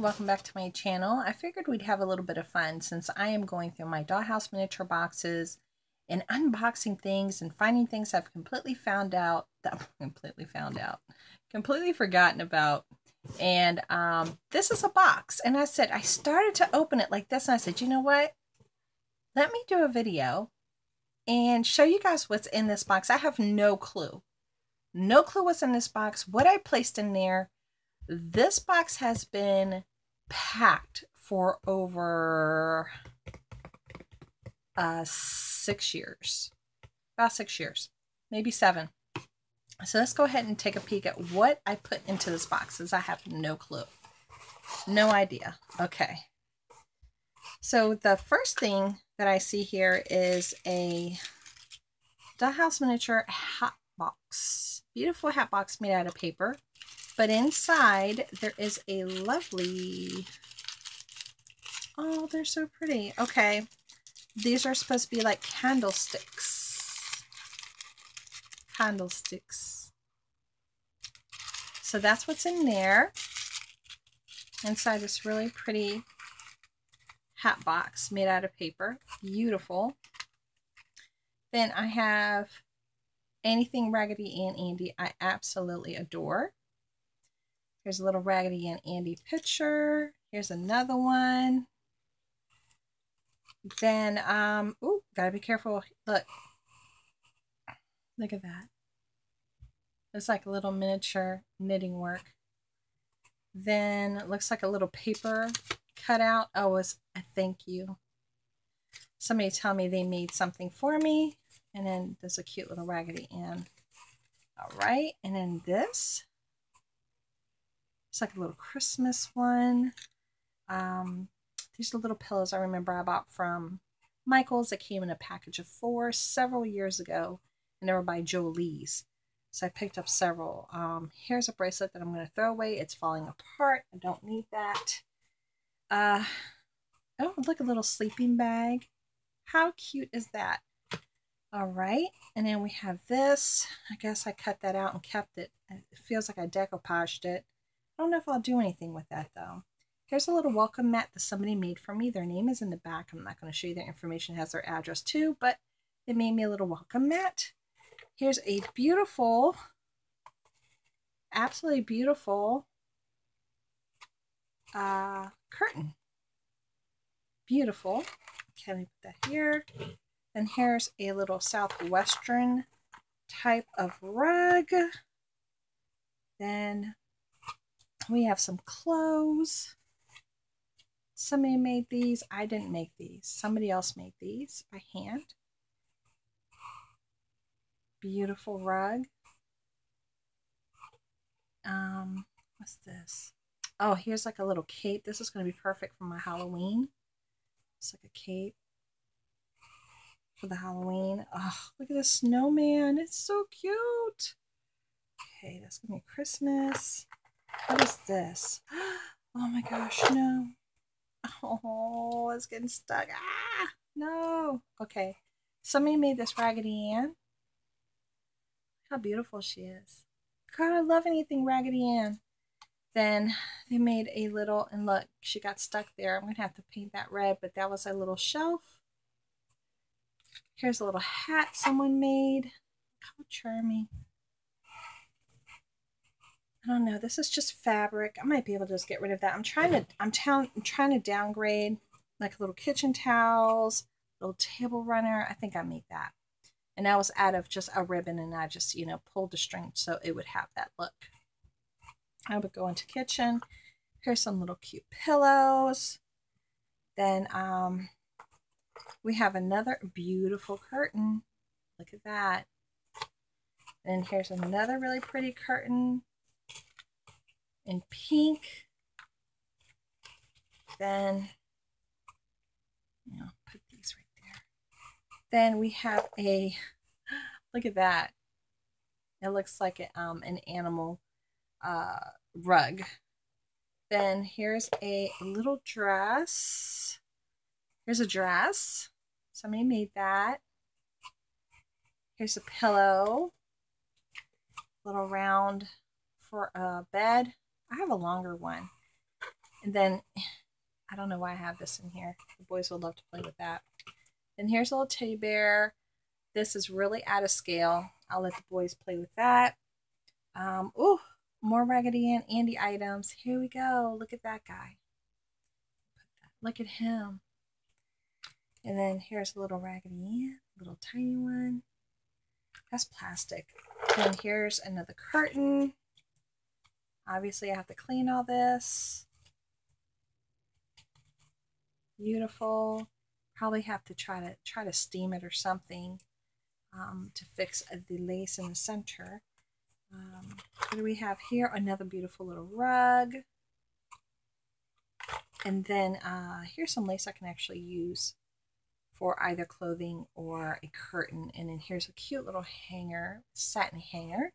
Welcome back to my channel. I figured we'd have a little bit of fun since I am going through my dollhouse miniature boxes and unboxing things and finding things I've completely found out that completely found out, completely forgotten about. And um, this is a box. And I said, I started to open it like this. And I said, you know what? Let me do a video and show you guys what's in this box. I have no clue. No clue what's in this box, what I placed in there. This box has been packed for over uh, six years. About six years, maybe seven. So let's go ahead and take a peek at what I put into this box, as I have no clue. No idea. Okay. So the first thing that I see here is a Dollhouse Miniature hat box. Beautiful hat box made out of paper. But inside there is a lovely, oh, they're so pretty. Okay, these are supposed to be like candlesticks. Candlesticks. So that's what's in there. Inside this really pretty hat box made out of paper. Beautiful. Then I have anything Raggedy Ann Andy I absolutely adore. Here's a little Raggedy Ann Andy picture. Here's another one. Then, um, oh, gotta be careful. Look. Look at that. It's like a little miniature knitting work. Then it looks like a little paper cutout. Oh, it's a thank you. Somebody tell me they made something for me. And then there's a cute little Raggedy Ann. All right, and then this. It's like a little Christmas one. Um, these are little pillows I remember I bought from Michael's that came in a package of four several years ago, and they were by Jolee's. So I picked up several. Um, here's a bracelet that I'm going to throw away. It's falling apart. I don't need that. Uh, oh, look, a little sleeping bag. How cute is that? All right, and then we have this. I guess I cut that out and kept it. It feels like I decoupaged it. I don't know if I'll do anything with that though. Here's a little welcome mat that somebody made for me. Their name is in the back. I'm not going to show you their information. It has their address too, but they made me a little welcome mat. Here's a beautiful, absolutely beautiful uh, curtain. Beautiful. Can we put that here? Then here's a little southwestern type of rug. Then we have some clothes. Somebody made these. I didn't make these. Somebody else made these by hand. Beautiful rug. Um, what's this? Oh, here's like a little cape. This is going to be perfect for my Halloween. It's like a cape for the Halloween. Oh, look at the snowman. It's so cute. Okay, that's going to be Christmas. What is this? Oh my gosh, no. Oh, it's getting stuck. Ah, no. Okay. Somebody made this Raggedy Ann. How beautiful she is. God, I love anything Raggedy Ann. Then they made a little, and look, she got stuck there. I'm going to have to paint that red, but that was a little shelf. Here's a little hat someone made. How charming. I don't know. This is just fabric. I might be able to just get rid of that. I'm trying to I'm, I'm trying to downgrade like little kitchen towels, little table runner. I think I made that. And that was out of just a ribbon and I just, you know, pulled the string so it would have that look. I would go into kitchen. Here's some little cute pillows. Then um, we have another beautiful curtain. Look at that. And here's another really pretty curtain in pink. Then, you put these right there. Then we have a, look at that. It looks like a, um, an animal uh, rug. Then here's a little dress. Here's a dress. Somebody made that. Here's a pillow. Little round for a bed. I have a longer one. And then, I don't know why I have this in here. The boys will love to play with that. And here's a little teddy bear. This is really out of scale. I'll let the boys play with that. Um, oh, more Raggedy Ann Andy items. Here we go. Look at that guy. Look at him. And then here's a little Raggedy Ann, little tiny one. That's plastic. And here's another curtain. Obviously, I have to clean all this. Beautiful. Probably have to try to try to steam it or something um, to fix the lace in the center. Um, what do we have here? Another beautiful little rug. And then uh, here's some lace I can actually use for either clothing or a curtain. And then here's a cute little hanger, satin hanger.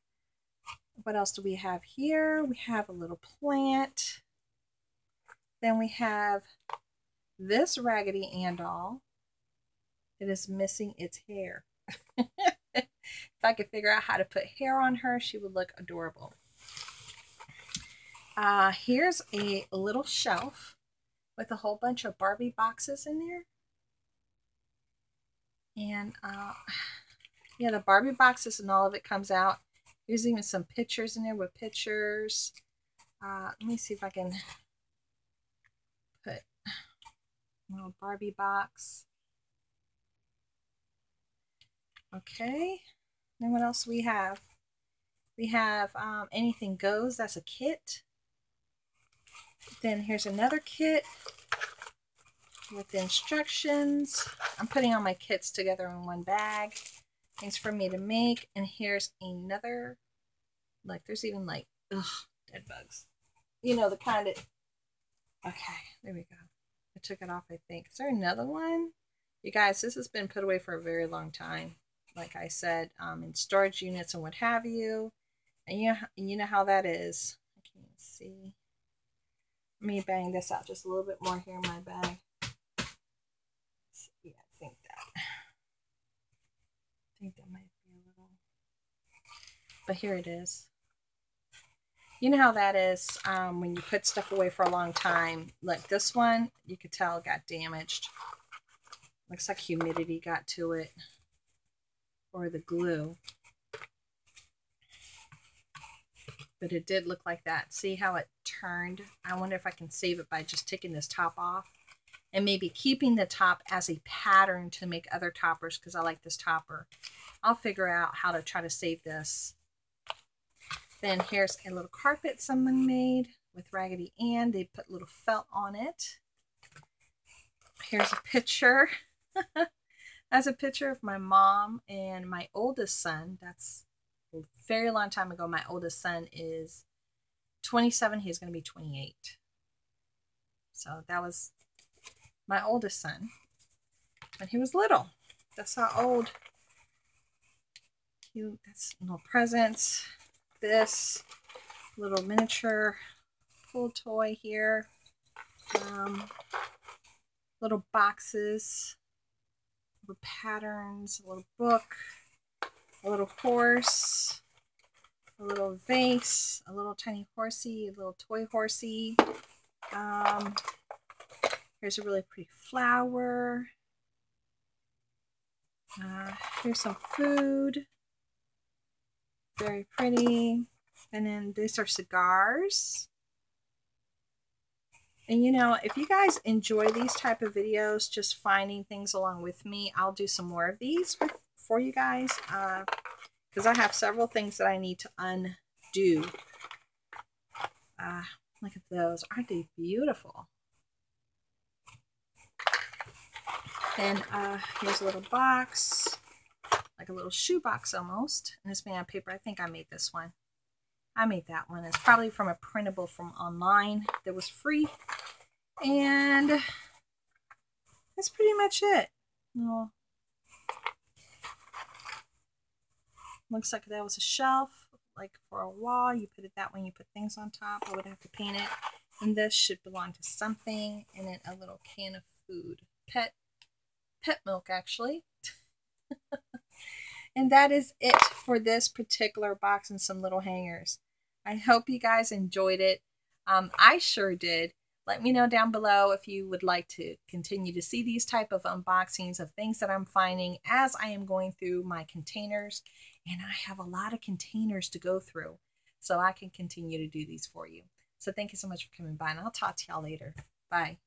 What else do we have here? We have a little plant. Then we have this Raggedy Ann doll. It is missing its hair. if I could figure out how to put hair on her, she would look adorable. Uh, here's a little shelf with a whole bunch of Barbie boxes in there. And uh, yeah, the Barbie boxes and all of it comes out. There's even some pictures in there with pictures. Uh, let me see if I can put a little Barbie box. Okay. Then what else we have? We have um, Anything Goes. That's a kit. Then here's another kit with instructions. I'm putting all my kits together in one bag. Things for me to make. And here's another, like there's even like, ugh, dead bugs. You know, the kind of, okay, there we go. I took it off, I think. Is there another one? You guys, this has been put away for a very long time. Like I said, um, in storage units and what have you. And you, you know how that is. I can't see. Let me bang this out just a little bit more here in my bag. Yeah, I think that. I think that might be a little. But here it is. You know how that is um, when you put stuff away for a long time. Like this one, you could tell got damaged. Looks like humidity got to it. Or the glue. but it did look like that. See how it turned? I wonder if I can save it by just taking this top off and maybe keeping the top as a pattern to make other toppers because I like this topper. I'll figure out how to try to save this. Then here's a little carpet someone made with Raggedy Ann. They put little felt on it. Here's a picture. That's a picture of my mom and my oldest son. That's a very long time ago. My oldest son is 27. He's going to be 28. So that was my oldest son when he was little. That's how old. Cute. That's little presents. This little miniature pool toy here. Um, little boxes, little patterns, a little book a little horse, a little vase, a little tiny horsey, a little toy horsey. Um, here's a really pretty flower. Uh, here's some food. Very pretty. And then these are cigars. And you know, if you guys enjoy these type of videos, just finding things along with me, I'll do some more of these with for you guys because uh, I have several things that I need to undo. Uh, look at those. Aren't they beautiful? Then uh, here's a little box, like a little shoe box almost. And it's made out of paper. I think I made this one. I made that one. It's probably from a printable from online that was free. And that's pretty much it. Little Looks like that was a shelf, like for a wall. You put it that way, you put things on top. I would have to paint it. And this should belong to something. And then a little can of food. Pet, pet milk, actually. and that is it for this particular box and some little hangers. I hope you guys enjoyed it. Um, I sure did. let me know down below if you would like to continue to see these type of unboxings of things that I'm finding as I am going through my containers. And I have a lot of containers to go through so I can continue to do these for you. So thank you so much for coming by and I'll talk to y'all later. Bye.